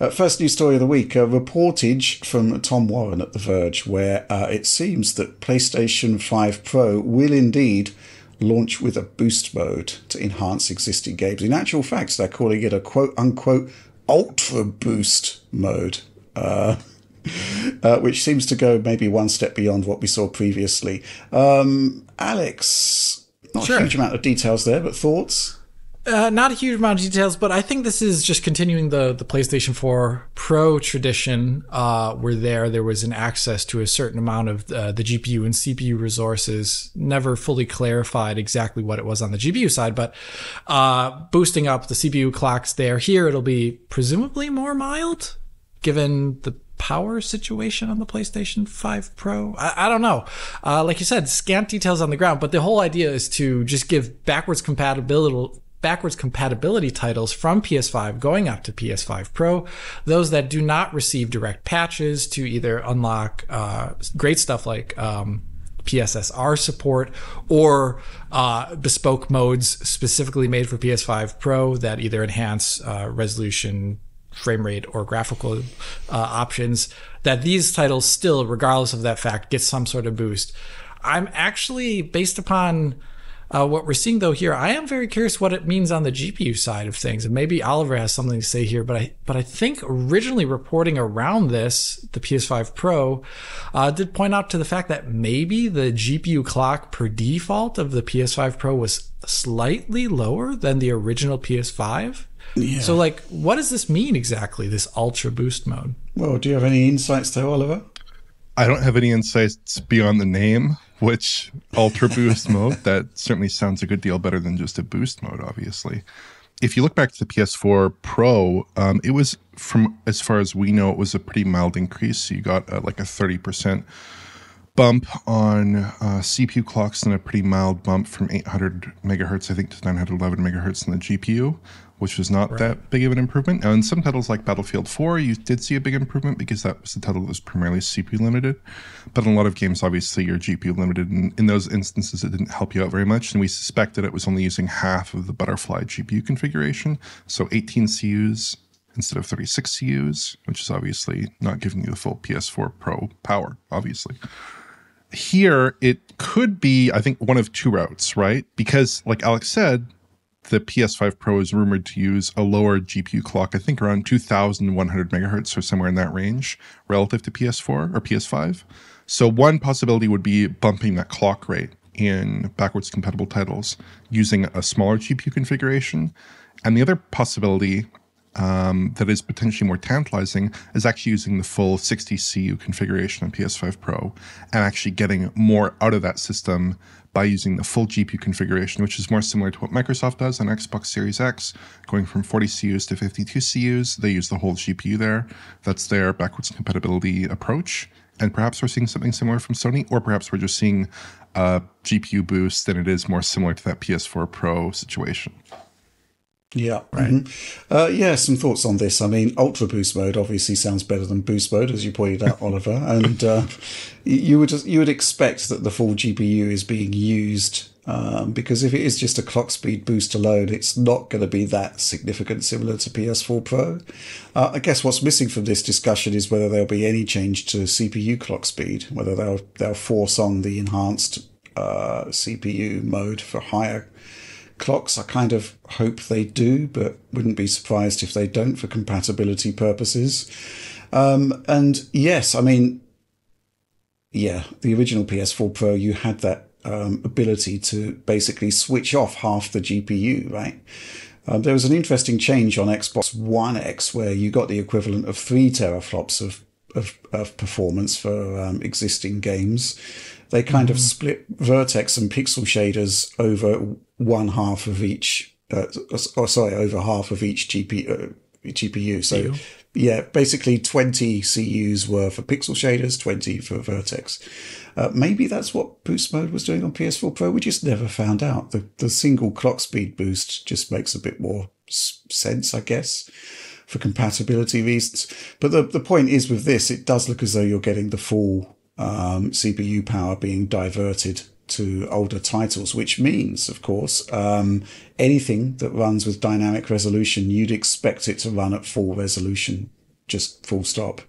Uh, first news story of the week: a reportage from Tom Warren at The Verge, where uh, it seems that PlayStation 5 Pro will indeed launch with a boost mode to enhance existing games. In actual fact, they're calling it a quote unquote ultra boost mode. Uh, uh, which seems to go maybe one step beyond what we saw previously. Um, Alex, not sure. a huge amount of details there, but thoughts? Uh, not a huge amount of details, but I think this is just continuing the the PlayStation 4 Pro tradition, uh, where there there was an access to a certain amount of uh, the GPU and CPU resources. Never fully clarified exactly what it was on the GPU side, but uh, boosting up the CPU clocks there. Here, it'll be presumably more mild, given the power situation on the PlayStation 5 Pro. I, I don't know. Uh, like you said, scant details on the ground, but the whole idea is to just give backwards compatibility backwards compatibility titles from PS5 going up to PS5 Pro. Those that do not receive direct patches to either unlock uh, great stuff like um, PSSR support or uh, bespoke modes specifically made for PS5 Pro that either enhance uh, resolution, frame rate, or graphical uh, options. That these titles still, regardless of that fact, get some sort of boost. I'm actually based upon uh, what we're seeing though here, I am very curious what it means on the GPU side of things, and maybe Oliver has something to say here. But I, but I think originally reporting around this, the PS5 Pro, uh, did point out to the fact that maybe the GPU clock per default of the PS5 Pro was slightly lower than the original PS5. Yeah. So, like, what does this mean exactly? This ultra boost mode? Well, do you have any insights there, Oliver? I don't have any insights beyond the name which ultra boost mode? That certainly sounds a good deal better than just a boost mode obviously. If you look back to the ps4 pro um, it was from as far as we know it was a pretty mild increase. So you got uh, like a 30% bump on uh, cpu clocks and a pretty mild bump from 800 megahertz i think to 911 megahertz in the gpu which was not right. that big of an improvement. Now, in some titles like Battlefield 4, you did see a big improvement because that was the title that was primarily CPU limited. But in a lot of games, obviously, you're GPU limited. And in those instances, it didn't help you out very much. And we suspect that it was only using half of the butterfly GPU configuration. So 18 CUs instead of 36 CUs, which is obviously not giving you the full PS4 Pro power, obviously. Here, it could be, I think, one of two routes, right? Because, like Alex said, the PS5 Pro is rumored to use a lower GPU clock, I think around 2100 megahertz or somewhere in that range relative to PS4 or PS5. So one possibility would be bumping that clock rate in backwards compatible titles using a smaller GPU configuration. And the other possibility um, that is potentially more tantalizing is actually using the full 60 CU configuration on PS5 Pro and actually getting more out of that system by using the full GPU configuration, which is more similar to what Microsoft does on Xbox Series X, going from 40 CUs to 52 CUs. They use the whole GPU there. That's their backwards compatibility approach. And perhaps we're seeing something similar from Sony, or perhaps we're just seeing a GPU boost than it is more similar to that PS4 Pro situation. Yeah. Right. Mm-hmm. Uh, yeah, some thoughts on this. I mean, Ultra Boost mode obviously sounds better than Boost mode, as you pointed out, Oliver. And uh, you would you would expect that the full GPU is being used um, because if it is just a clock speed boost alone, it's not going to be that significant, similar to PS4 Pro. Uh, I guess what's missing from this discussion is whether there'll be any change to CPU clock speed, whether they'll they'll force on the enhanced uh, CPU mode for higher clocks. I kind of hope they do, but wouldn't be surprised if they don't for compatibility purposes. Um, and yes, I mean, yeah, the original PS4 Pro, you had that um, ability to basically switch off half the GPU, right? Um, there was an interesting change on Xbox One X where you got the equivalent of three teraflops of of, of performance for um, existing games. They kind mm-hmm. of split vertex and pixel shaders over one half of each, uh, oh, sorry, over half of each GPU. Uh, GPU. So, Ew. yeah, basically 20 CUs were for pixel shaders, 20 for vertex. Uh, maybe that's what boost mode was doing on PS4 Pro. We just never found out. The, the single clock speed boost just makes a bit more sense, I guess, for compatibility reasons. But the, the point is with this, it does look as though you're getting the full um, CPU power being diverted to older titles, which means, of course, um, anything that runs with dynamic resolution, you'd expect it to run at full resolution just full stop.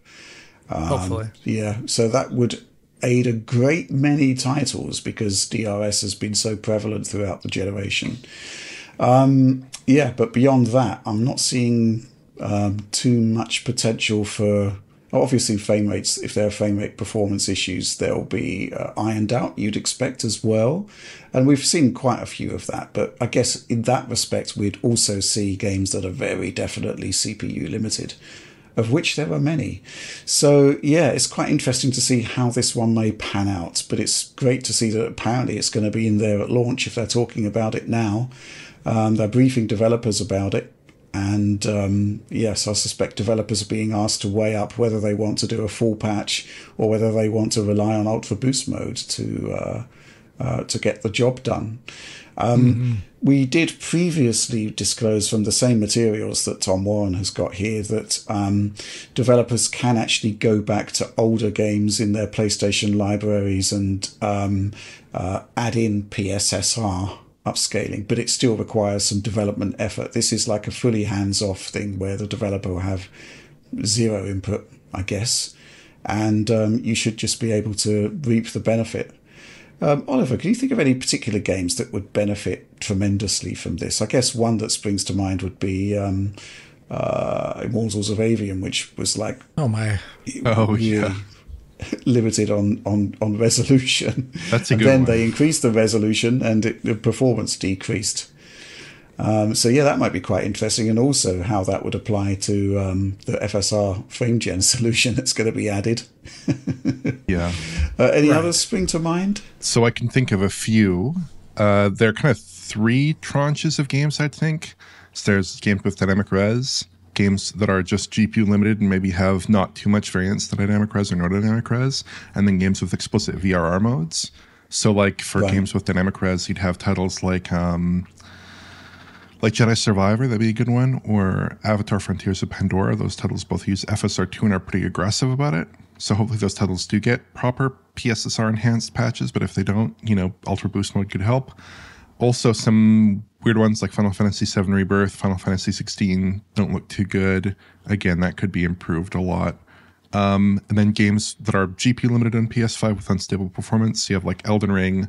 Um, Hopefully. Yeah, so that would aid a great many titles because DRS has been so prevalent throughout the generation. Um, yeah, but beyond that, I'm not seeing um, too much potential for. Obviously, frame rates, if there are frame rate performance issues, they'll be uh, ironed out, you'd expect as well. And we've seen quite a few of that. But I guess in that respect, we'd also see games that are very definitely CPU limited of which there are many. So, yeah, it's quite interesting to see how this one may pan out. But it's great to see that apparently it's going to be in there at launch if they're talking about it now. Um, they're briefing developers about it. And um, yes, I suspect developers are being asked to weigh up whether they want to do a full patch or whether they want to rely on Ultra Boost mode to uh, uh, to get the job done. Um, mm-hmm. We did previously disclose from the same materials that Tom Warren has got here that um, developers can actually go back to older games in their PlayStation libraries and um, uh, add in PSSR upscaling, but it still requires some development effort. This is like a fully hands off thing where the developer will have zero input, I guess, and um, you should just be able to reap the benefit. Um, Oliver, can you think of any particular games that would benefit tremendously from this? I guess one that springs to mind would be um, uh, Immortals of Aveum, which was like oh my, oh really yeah, limited on, on, on resolution. That's a and good then one. they increased the resolution and it, the performance decreased. Um, so yeah, that might be quite interesting, and also how that would apply to um, the FSR frame gen solution that's going to be added. yeah. Uh, any right. others spring to mind? So I can think of a few. Uh, there are kind of three tranches of games, I think. So there's games with dynamic res, games that are just GPU limited and maybe have not too much variance to dynamic res or no dynamic res, and then games with explicit VRR modes. So, like for right. games with dynamic res, you'd have titles like um, like Jedi Survivor, that'd be a good one, or Avatar Frontiers of Pandora. Those titles both use FSR2 and are pretty aggressive about it. So hopefully those titles do get proper PSSR enhanced patches, but if they don't, you know, Ultra Boost mode could help. Also, some weird ones like Final Fantasy VII Rebirth, Final Fantasy XVI don't look too good. Again, that could be improved a lot. Um, and then games that are GPU limited on PS5 with unstable performance. You have like Elden Ring,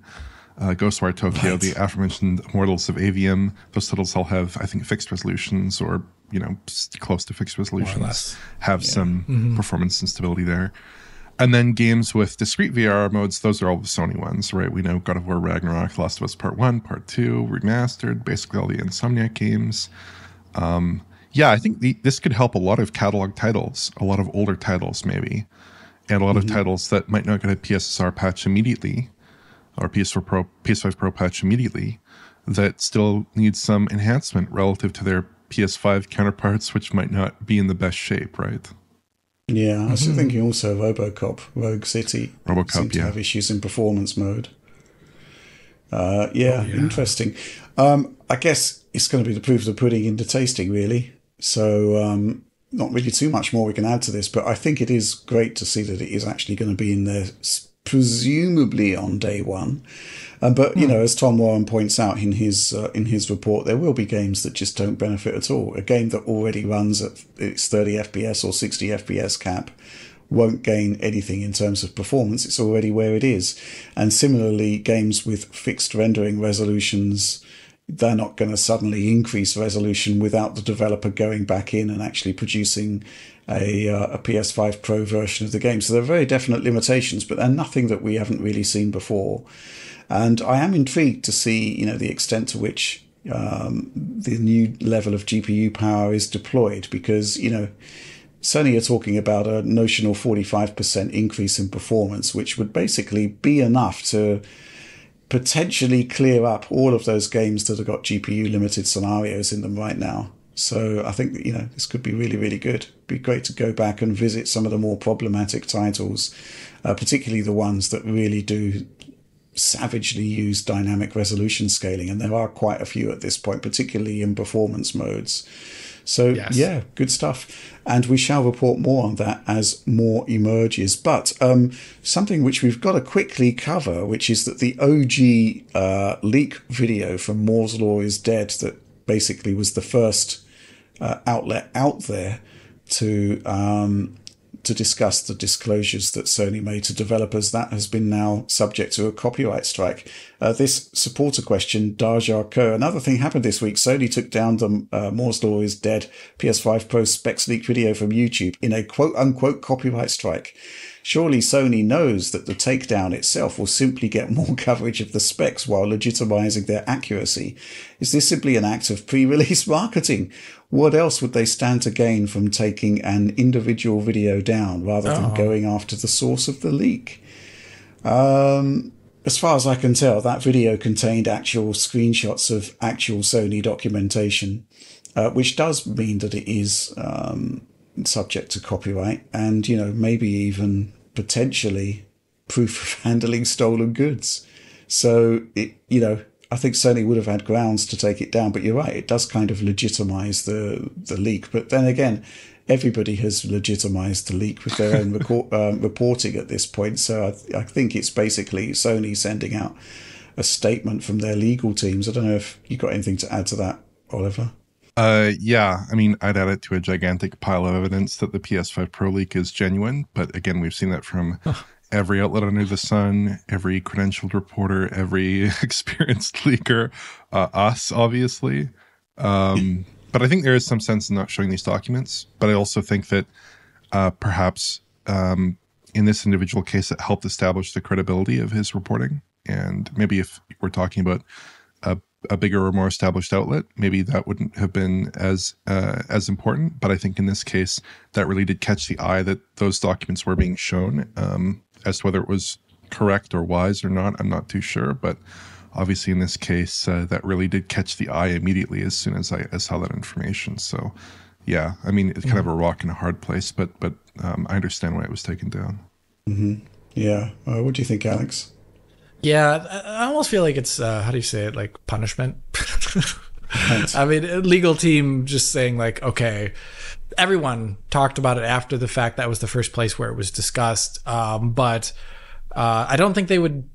uh, Ghostwire Tokyo, right. the aforementioned Immortals of Aveum. Those titles all have, I think, fixed resolutions or you know close to fixed resolutions. Have yeah. some mm-hmm. performance instability there. And then games with discrete VRR modes, those are all the Sony ones, right? We know God of War Ragnarok, Last of Us Part 1, Part 2, remastered, basically all the Insomniac games. Um, yeah, I think the, this could help a lot of catalog titles, a lot of older titles, maybe, and a lot mm-hmm. of titles that might not get a PSSR patch immediately or PS4 Pro, PS5 Pro patch immediately that still needs some enhancement relative to their PS5 counterparts, which might not be in the best shape, right? Yeah, I was mm-hmm. thinking also RoboCop, Rogue City. RoboCop, yeah. have issues in performance mode. Uh, yeah, oh, yeah, interesting. Um, I guess it's going to be the proof of the pudding in the tasting, really. So, um, not really too much more we can add to this, but I think it is great to see that it is actually going to be in there presumably on day one. Um, but you hmm. know, as Tom Warren points out in his uh, in his report, there will be games that just don't benefit at all. A game that already runs at its 30 FPS or 60 FPS cap won't gain anything in terms of performance. It's already where it is. And similarly, games with fixed rendering resolutions, they're not going to suddenly increase resolution without the developer going back in and actually producing a, uh, a PS5 Pro version of the game. So there are very definite limitations, but they're nothing that we haven't really seen before. And I am intrigued to see, you know, the extent to which um, the new level of GPU power is deployed, because you know. Sony are talking about a notional 45% increase in performance, which would basically be enough to potentially clear up all of those games that have got GPU limited scenarios in them right now. So I think you know this could be really really good. It'd be great to go back and visit some of the more problematic titles, uh, particularly the ones that really do savagely use dynamic resolution scaling, and there are quite a few at this point, particularly in performance modes. So yes. yeah, good stuff. And we shall report more on that as more emerges. But um, something which we've got to quickly cover, which is that the OG uh, leak video from Moore's Law is Dead that basically was the first uh, outlet out there to um, to discuss the disclosures that Sony made to developers. That has been now subject to a copyright strike. Uh, this supporter question, Darjar Ko. Another thing happened this week. Sony took down the uh, Moore's Law is Dead PS5 Pro specs leak video from YouTube in a quote unquote copyright strike. Surely Sony knows that the takedown itself will simply get more coverage of the specs while legitimizing their accuracy. Is this simply an act of pre release marketing? What else would they stand to gain from taking an individual video down rather than oh. going after the source of the leak? Um, as far as I can tell, that video contained actual screenshots of actual Sony documentation, uh, which does mean that it is um, subject to copyright and, you know, maybe even potentially proof of handling stolen goods. So, it, you know, I think Sony would have had grounds to take it down, but you're right, it does kind of legitimize the, the leak. But then again, everybody has legitimized the leak with their own record, um, reporting at this point. So I, I think it's basically Sony sending out a statement from their legal teams. I don't know if you've got anything to add to that, Oliver. Uh, yeah, I mean, I'd add it to a gigantic pile of evidence that the PS5 Pro leak is genuine. But again, we've seen that from every outlet under the sun, every credentialed reporter, every experienced leaker, uh, us, obviously. Um, but I think there is some sense in not showing these documents. But I also think that uh, perhaps um, in this individual case, it helped establish the credibility of his reporting. And maybe if we're talking about a a bigger or more established outlet, maybe that wouldn't have been as uh, as important. But I think in this case, that really did catch the eye that those documents were being shown. Um, as to whether it was correct or wise or not, I'm not too sure. But obviously, in this case, uh, that really did catch the eye immediately as soon as I, I saw that information. So, yeah, I mean, it's kind of a rock in a hard place, but but um, I understand why it was taken down. Mm-hmm. Yeah. Uh, what do you think, Alex? Yeah, I almost feel like it's uh, how do you say it? Like punishment. I mean, legal team just saying like, okay, everyone talked about it after the fact. That was the first place where it was discussed. Um, but uh, I don't think they would.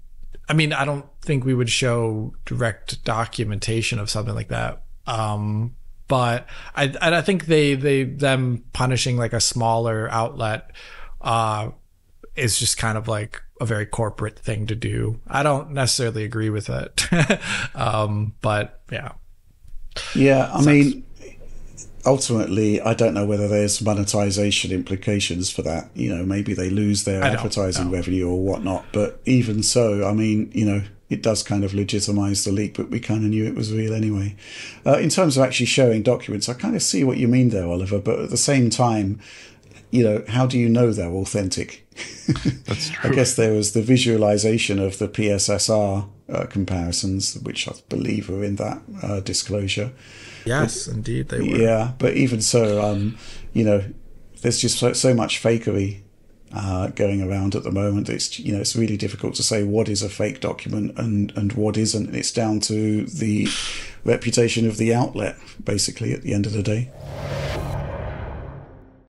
I mean, I don't think we would show direct documentation of something like that. Um, but I, I think they, they, them punishing like a smaller outlet, uh, is just kind of like a very corporate thing to do. I don't necessarily agree with it. um, but yeah. Yeah, I mean, ultimately, I don't know whether there's monetization implications for that. You know, maybe they lose their advertising revenue or whatnot. But even so, I mean, you know, it does kind of legitimize the leak, but we kind of knew it was real anyway. Uh, in terms of actually showing documents, I kind of see what you mean there, Oliver. But at the same time, you know, how do you know they're authentic? That's true. I guess there was the visualization of the PSSR uh, comparisons, which I believe are in that uh, disclosure. Yes, but, indeed they were. Yeah, but even so, um, you know, there's just so, so much fakery uh, going around at the moment. It's you know it's really difficult to say what is a fake document and and what isn't. It's down to the reputation of the outlet, basically, at the end of the day.